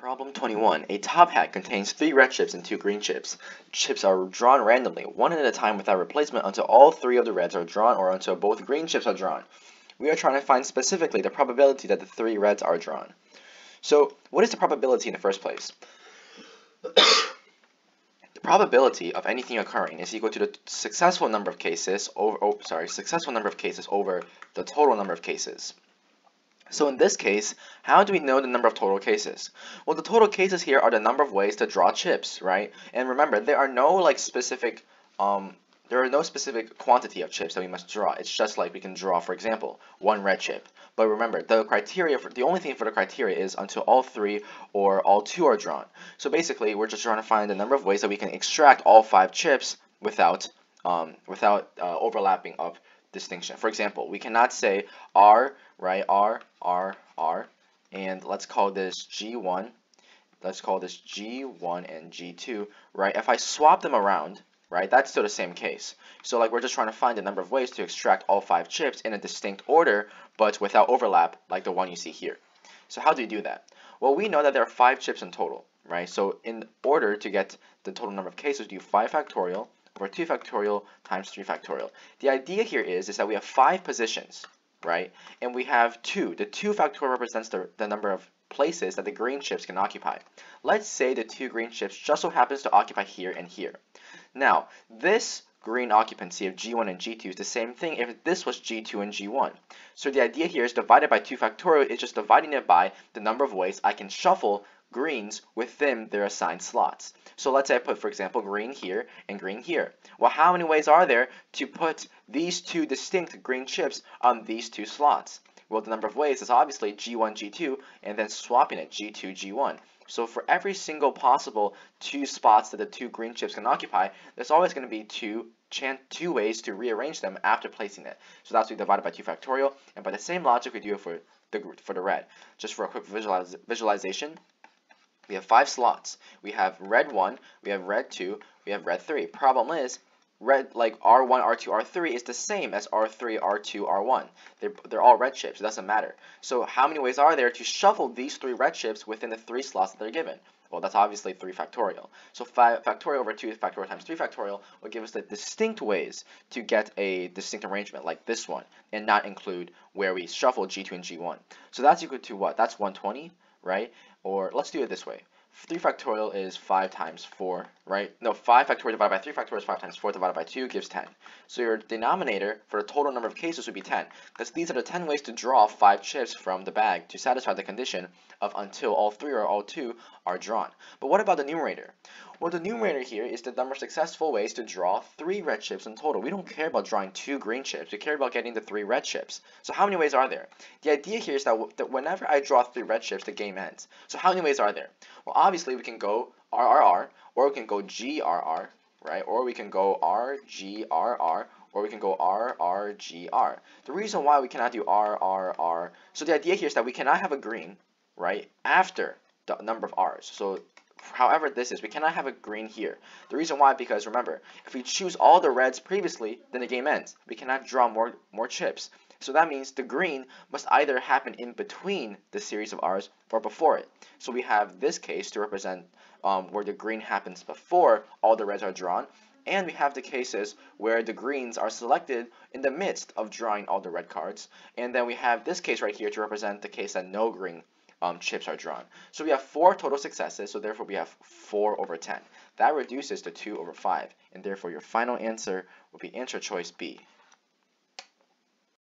Problem 21. A top hat contains three red chips and two green chips. Chips are drawn randomly, one at a time without replacement until all three of the reds are drawn or until both green chips are drawn. We are trying to find specifically the probability that the three reds are drawn. So, what is the probability in the first place? the probability of anything occurring is equal to the successful number of cases over oh, sorry, successful number of cases over the total number of cases. So in this case, how do we know the number of total cases? Well, the total cases here are the number of ways to draw chips, right? And remember, there are no like specific, um, there are no specific quantity of chips that we must draw. It's just like we can draw, for example, one red chip. But remember, the criteria for the only thing for the criteria is until all three or all two are drawn. So basically, we're just trying to find the number of ways that we can extract all five chips without um, without uh, overlapping of distinction. For example, we cannot say R, right, R, R, R, and let's call this G1, let's call this G1 and G2, right? If I swap them around, right, that's still the same case. So like we're just trying to find the number of ways to extract all five chips in a distinct order, but without overlap, like the one you see here. So how do you do that? Well, we know that there are five chips in total, right? So in order to get the total number of cases, do 5 factorial over 2 factorial times 3 factorial. The idea here is, is that we have five positions, right? And we have 2. The 2 factorial represents the, the number of places that the green chips can occupy. Let's say the two green chips just so happens to occupy here and here. Now, this green occupancy of G1 and G2 is the same thing if this was G2 and G1. So the idea here is divided by 2 factorial is just dividing it by the number of ways I can shuffle greens within their assigned slots. So let's say I put, for example, green here and green here. Well, how many ways are there to put these two distinct green chips on these two slots? Well, the number of ways is obviously G1, G2, and then swapping it, G2, G1. So for every single possible two spots that the two green chips can occupy, there's always going to be two two ways to rearrange them after placing it. So that's we divided by 2 factorial, and by the same logic we do it for the, for the red. Just for a quick visualiz visualization, we have five slots. We have red 1, we have red 2, we have red 3. Problem is, red like R1, R2, R3 is the same as R3, R2, R1. They're, they're all red chips. It doesn't matter. So how many ways are there to shuffle these three red chips within the three slots that they're given? Well, that's obviously 3 factorial. So 5 factorial over 2 factorial times 3 factorial will give us the distinct ways to get a distinct arrangement like this one and not include where we shuffle G2 and G1. So that's equal to what? That's 120 right? Or let's do it this way. 3 factorial is 5 times 4, right? No, 5 factorial divided by 3 factorial is 5 times 4 divided by 2 gives 10. So your denominator for the total number of cases would be 10, because these are the 10 ways to draw 5 chips from the bag to satisfy the condition of until all 3 or all 2 are drawn. But what about the numerator? Well, the numerator here is the number of successful ways to draw 3 red chips in total. We don't care about drawing 2 green chips, we care about getting the 3 red chips. So how many ways are there? The idea here is that, that whenever I draw 3 red chips, the game ends. So how many ways are there? Well, obviously we can go RRR, or we can go GRR, right? Or we can go RGRR, or we can go RRGR. The reason why we cannot do RRR, so the idea here is that we cannot have a green, right, after the number of R's. So however this is, we cannot have a green here. The reason why, because remember, if we choose all the reds previously, then the game ends. We cannot draw more, more chips. So that means the green must either happen in between the series of R's or before it. So we have this case to represent um, where the green happens before all the reds are drawn, and we have the cases where the greens are selected in the midst of drawing all the red cards, and then we have this case right here to represent the case that no green um, chips are drawn. So we have four total successes, so therefore we have 4 over 10. That reduces to 2 over 5, and therefore your final answer will be answer choice B.